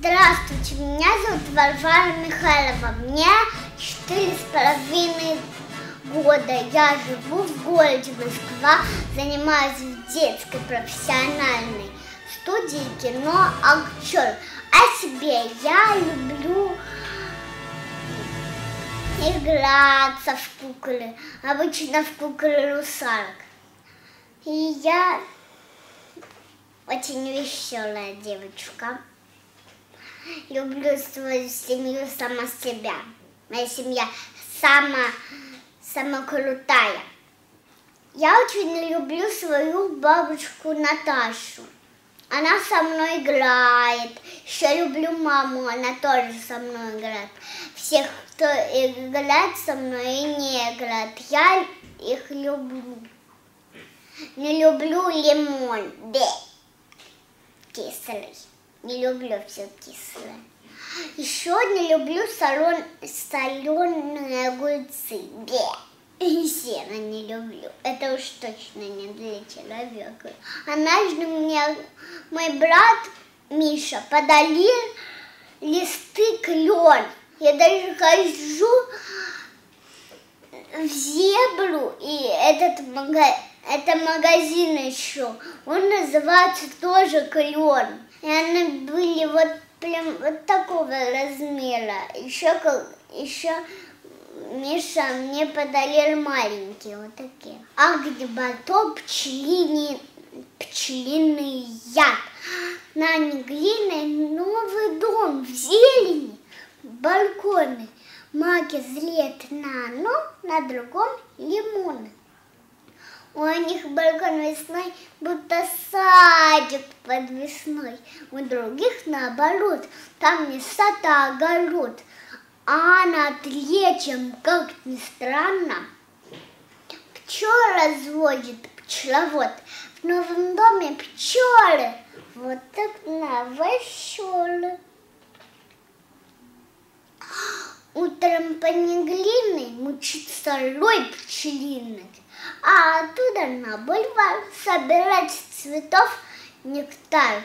Здравствуйте, меня зовут Варвара Михайлова. Мне четыре с половиной года. Я живу в городе Москва, занимаюсь в детской профессиональной студии кино актер. О себе я люблю играться в куклы, обычно в куклы русалок. И я очень веселая девочка. Люблю свою семью сама себя. Моя семья самая, самая крутая. Я очень люблю свою бабушку Наташу. Она со мной играет. Еще люблю маму, она тоже со мной играет. Всех, кто играет со мной и не играет, я их люблю. Не люблю лимон. Бе. Кислый. Не люблю все кислое. Еще не люблю солон, соленые огурцы. Бе. И сено не люблю. Это уж точно не для человека. Однажды мне мой брат Миша подарил листы клен. Я даже хожу в зебру, и этот магазин, это магазин еще, он называется тоже клен. И они были вот прям вот такого размера. Еще, еще Миша мне подарил маленькие вот такие. А где батон пчелиный, пчелиный яд. На глиной новый дом в зелени, балконы. Маки злет на одном, на другом лимоны. У них балкон весной, будто садик под весной. У других наоборот, там не сад, а огород. А на третьем, как ни странно, пчел разводит пчеловод. В новом доме пчелы. Вот так новощелы. Утром по неглиной мучит солой пчелиной, а оттуда на бульвар собирать цветов нектар.